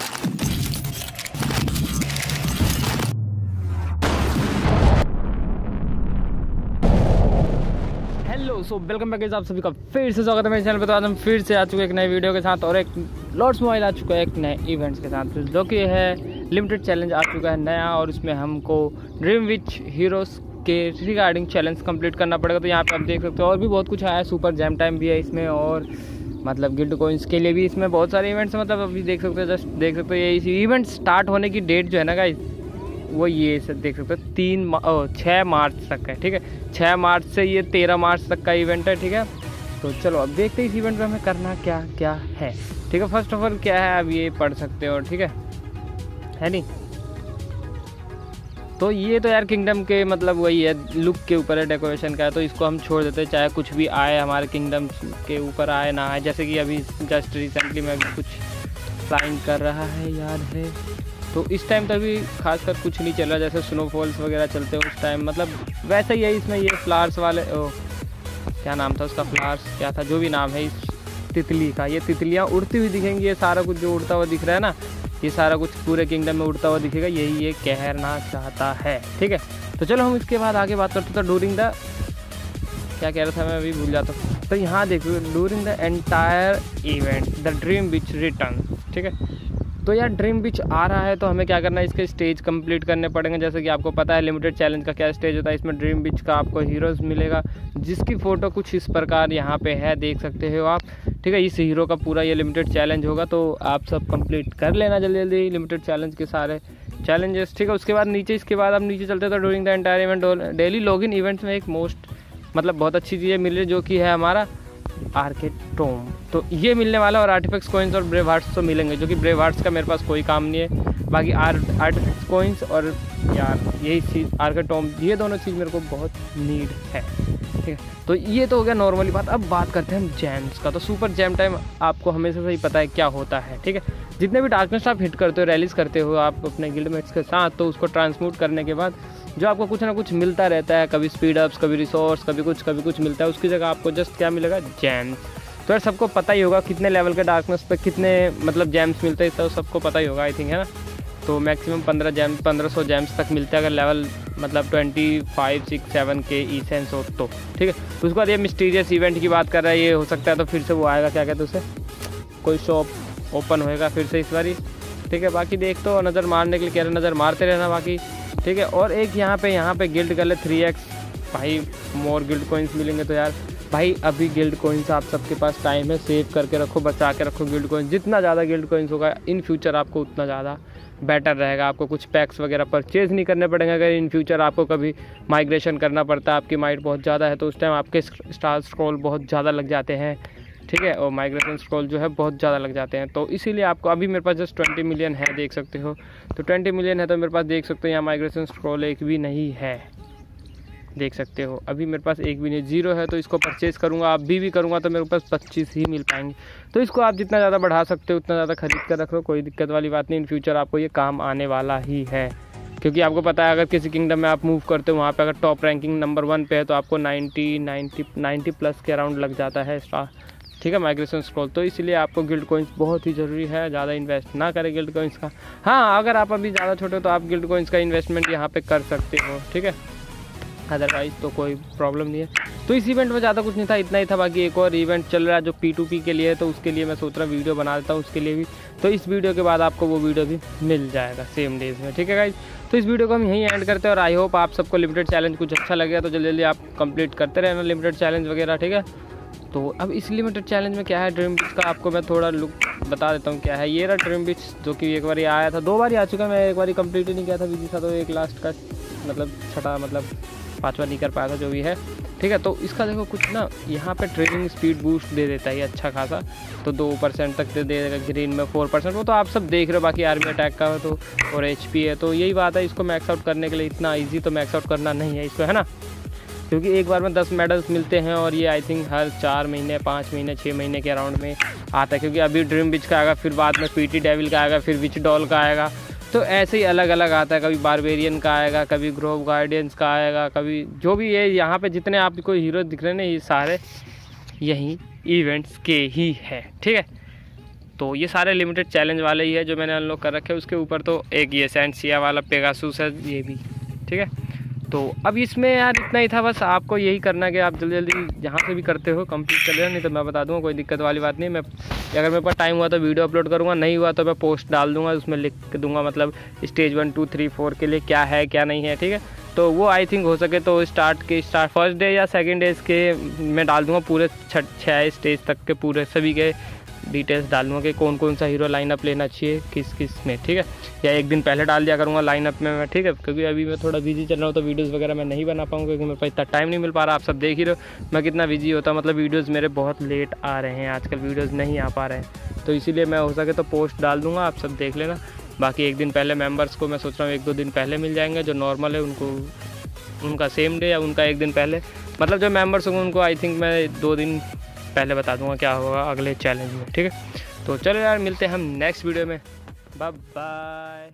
Hello so welcome back आप सभी का फिर से स्वागत है मेरे चैनल पे। तो आज हम फिर से आ चुके हैं एक नए वीडियो के साथ और एक लॉर्ड्स मोबाइल आ चुका है एक नए इवेंट्स के साथ, जो कि है लिमिटेड चैलेंज आ चुका है नया और उसमें हमको ड्रीम विच हीरोज़ के रिगार्डिंग चैलेंज कंप्लीट करना पड़ेगा। तो यहाँ पे आप देख सकते हो और भी बहुत कुछ आया है सुपर जैम टाइम भी है इसमें और मतलब गिल्ड कोइंस के लिए भी इसमें बहुत सारे इवेंट्स मतलब अभी देख सकते हो जस्ट देख सकते हो ये इवेंट स्टार्ट होने की डेट जो है ना गाइस वो ये सब देख सकते हो, तीन छः मार्च तक है, ठीक है? छः मार्च से ये तेरह मार्च तक का इवेंट है, ठीक है? तो चलो, अब देखते हैं इस इवेंट में हमें करना क्या क्या है, ठीक है? फ़र्स्ट ऑफ़ ऑल क्या है, अब ये पढ़ सकते हो, ठीक है? है नहीं? तो ये तो यार किंगडम के मतलब वही है लुक के ऊपर है डेकोरेशन का है तो इसको हम छोड़ देते हैं चाहे कुछ भी आए हमारे किंगडम के ऊपर आए ना आए। जैसे कि अभी जस्ट रिसेंटली में अभी कुछ फ्लाइंग कर रहा है याद है। तो इस टाइम तो अभी खासकर कुछ नहीं चल रहा जैसे स्नोफॉल्स वगैरह चलते हैं उस टाइम मतलब वैसे ही है इसमें ये फ्लावर्स वाले ओ, क्या नाम था उसका फ्लावर्स क्या था जो भी नाम है इस तितली का ये तितलियाँ उड़ती हुई दिखेंगी ये सारा कुछ जो उड़ता हुआ दिख रहा है ना ये सारा कुछ पूरे किंगडम में उड़ता हुआ दिखेगा, यही ये कहना चाहता है, ठीक है? तो चलो हम इसके बाद आगे बात करते तो डूरिंग द क्या कह रहा था मैं अभी भूल जाता हूँ। तो यहाँ देखो during the entire event the dream witch return ठीक है? तो यार ड्रीम बिच आ रहा है तो हमें क्या करना है? इसके स्टेज कंप्लीट करने पड़ेंगे। जैसे कि आपको पता है लिमिटेड चैलेंज का क्या स्टेज होता है? इसमें ड्रीम बिच का आपको हीरोज़ मिलेगा, जिसकी फ़ोटो कुछ इस प्रकार यहाँ पे है, देख सकते हो आप। ठीक है, इस हीरो का पूरा ये लिमिटेड चैलेंज होगा तो आप सब कंप्लीट कर लेना जल्दी जल्दी लिमिटेड चैलेंज के सारे चैलेंजेस ठीक है, उसके बाद नीचे, इसके बाद आप नीचे चलते तो during the entire event daily login events में एक मोस्ट मतलब बहुत अच्छी चीज़ें मिल रही जो कि है हमारा। आर्केटोम तो ये मिलने वाला और आर्टिफिक्स कोइंस और ब्रेव हार्ट्स तो मिलेंगे, जो कि ब्रेव हार्ट्स का मेरे पास कोई काम नहीं है। बाकी आर आर्टिफिक्स कोइंस और यार, यही चीज़ आर्केटोम ये दोनों चीज़ मेरे को बहुत नीड है। ठीक है? तो ये तो हो गया नॉर्मली बात। अब बात करते हैं हम जैम्स का। तो सुपर जैम टाइम आपको हमेशा से ही पता है क्या होता है, ठीक है? जितने भी डार्कनेस आप हिट करते हो रैलीज करते हो, आप अपने गिल्ड मेट्स के साथ तो उसको ट्रांसमूट करने के बाद जो आपको कुछ ना कुछ मिलता रहता है, कभी स्पीड अप्स कभी रिसोर्स कभी कुछ कभी कुछ मिलता है, उसकी जगह आपको जस्ट क्या मिलेगा? जैम्स तो यार सबको पता ही होगा कितने लेवल के डार्कनेस पे कितने मतलब जैम्स मिलते हैं तो सबको पता ही होगा आई थिंक है ना? तो मैक्सिमम पंद्रह जैम पंद्रह सौ जैम्स तक मिलते हैं अगर लेवल मतलब ट्वेंटी फाइव सिक्स सेवन के ई सेंस हो तो ठीक है? तो उसके बाद ये मिस्टीरियस इवेंट की बात कर रहा है, ये हो सकता है तो फिर से वो आएगा, क्या कहते उसे? कोई शॉप ओपन होएगा फिर से इस बारी, ठीक है? बाकी देख तो नज़र मारने के लिए, कह रहे नज़र मारते रहना बाकी। ठीक है, और एक यहाँ पे यहाँ पे गिल्ड कर ले थ्री एक्स भाई मोर गिल्ड कोइंस मिलेंगे तो यार। भाई, अभी गिल्ड कोइंस आप सबके पास टाइम है सेव करके रखो, बचा के रखो गिल्ड कोइंस जितना ज़्यादा गिल्ड कोइंस होगा इन फ्यूचर आपको उतना ज़्यादा बेटर रहेगा। आपको कुछ पैक्स वगैरह परचेज नहीं करने पड़ेंगे। अगर इन फ्यूचर आपको कभी माइग्रेशन करना पड़ता है आपकी माइट बहुत ज़्यादा है तो उस टाइम आपके स्टार स्क्रॉल बहुत ज़्यादा लग जाते हैं। ठीक है, और माइग्रेशन स्क्रॉल जो है बहुत ज़्यादा लग जाते हैं। तो इसीलिए आपको अभी मेरे पास जस्ट ट्वेंटी मिलियन है, देख सकते हो। तो ट्वेंटी मिलियन है तो मेरे पास देख सकते हो, यहाँ माइग्रेशन स्क्रॉल एक भी नहीं है। देख सकते हो, अभी मेरे पास एक भी नहीं ज़ीरो है तो इसको परचेज़ करूँगा अभी भी करूँगा तो मेरे पास पच्चीस ही मिल पाएँगे। तो इसको आप जितना ज़्यादा बढ़ा सकते हो, उतना ज़्यादा खरीद कर रख लो, कोई दिक्कत वाली बात नहीं इन फ्यूचर आपको ये काम आने वाला ही है। क्योंकि आपको पता है, अगर किसी किंगडम में आप मूव करते हो, वहाँ पे अगर टॉप रैंकिंग नंबर वन पे है तो आपको 90 90 90 प्लस के अराउंड लग जाता है स्टार ठीक है माइग्रेशन स्क्रॉल तो इसलिए आपको गिल्ड कोइंस बहुत ही ज़रूरी है, ज़्यादा इन्वेस्ट ना करें गिल्ड कोइंस का। हाँ अगर आप अभी ज़्यादा छोटे हो तो आप गिल्ड कोइंस का इन्वेस्टमेंट यहाँ पे कर सकते हो, ठीक है? अदरवाइज़ तो कोई प्रॉब्लम नहीं है। तो इस इवेंट में ज़्यादा कुछ नहीं था, इतना ही था। बाकी एक और इवेंट चल रहा है जो पी टू पी के लिए है तो उसके लिए मैं सोच रहा वीडियो बना देता हूँ उसके लिए भी। तो इस वीडियो के बाद आपको वो वीडियो भी मिल जाएगा सेम डेज़ में, ठीक है गाइज़ तो इस वीडियो को हम यहीं एंड करते हैं और आई होप आप सबको लिमिटेड चैलेंज कुछ अच्छा लगेगा तो जल्दी जल्दी आप कंप्लीट करते रहना लिमिटेड चैलेंज वगैरह, ठीक है? तो अब इस लिमिटेड चैलेंज में क्या है? ड्रीम बिच का आपको मैं थोड़ा लुक बता देता हूँ क्या है। ये रहा ड्रीम बिच जो कि एक बार आया था। दो बार आ चुका मैं एक बार कंप्लीट ही नहीं किया था बिज़ी था तो एक लास्ट का मतलब छठा मतलब पाँचवा नहीं कर पाया था, जो भी है। ठीक है तो इसका देखो कुछ ना, यहाँ पे ट्रेनिंग स्पीड बूस्ट दे देता है अच्छा खासा। तो दो परसेंट तक दे देगा ग्रीन में फोर परसेंट वो तो आप सब देख रहे हो, बाकी आर्मी अटैक का तो और एचपी है तो यही बात है। इसको मैक्स आउट करने के लिए इतना ईजी तो मैक्स आउट करना नहीं है इसको, है ना? क्योंकि एक बार में दस मेडल्स मिलते हैं और ये आई थिंक हर चार महीने, पाँच महीने छः महीने के अराउंड में आता है, क्योंकि अभी ड्रीम बिच का आएगा, फिर बाद में पीटी डेविल का आएगा, फिर विच डॉल का आएगा। तो ऐसे ही अलग अलग आता है, कभी बारबेरियन का आएगा, कभी ग्रोव गार्डियंस का आएगा, कभी जो भी ये यहाँ पे जितने आपको हीरो दिख रहे हैं ना, ये सारे यही इवेंट्स के ही है, ठीक है? तो ये सारे लिमिटेड चैलेंज वाले ही है जो मैंने अनलॉक कर रखे हैं, उसके ऊपर तो एक ये सेंसिया वाला पेगासूस है, ये भी, ठीक है? तो अब इसमें यार इतना ही था, बस आपको यही करना कि आप जल्दी जल्दी जहाँ से भी करते हो कंप्लीट कर लेना, नहीं तो मैं बता दूँगा, कोई दिक्कत वाली बात नहीं। मैं अगर मेरे पास टाइम हुआ तो वीडियो अपलोड करूँगा, नहीं हुआ तो मैं पोस्ट डाल दूँगा, उसमें लिख दूँगा मतलब stage one two three four के लिए क्या है, क्या नहीं है, ठीक है? तो वो आई थिंक हो सके तो स्टार्ट के स्टार्ट फ़र्स्ट डे या सेकेंड डे के मैं डाल दूँगा पूरे छः स्टेज तक के पूरे सभी के डिटेल्स डाल दूँगा कि कौन कौन सा हीरो लाइनअप लेना चाहिए, किस किसमें, ठीक है? या एक दिन पहले डाल दिया करूँगा लाइनअप में मैं, ठीक है? क्योंकि अभी मैं थोड़ा बिज़ी चल रहा हूँ तो वीडियोज़ वगैरह मैं नहीं बना पाऊँगा, क्योंकि मेरे पास इतना टाइम नहीं मिल पा रहा। आप सब देख ही रहे मैं कितना बिज़ी होता मतलब वीडियोज़ मेरे बहुत लेट आ रहे हैं, आजकल वीडियोज़ नहीं आ पा रहे हैं। तो इसीलिए मैं हो सके तो पोस्ट डाल दूँगा, आप सब देख लेना। बाकी एक दिन पहले मेंबर्स को मैं सोच रहा हूँ, एक दो दिन पहले मिल जाएँगे, जो नॉर्मल है उनको, उनका सेम डे या उनका एक दिन पहले। मतलब जो मेंबर्स होंगे, उनको आई थिंक मैं दो दिन पहले बता दूँगा क्या होगा अगले चैलेंज में, ठीक है? तो चलो यार, मिलते हैं हम नेक्स्ट वीडियो में। Bye bye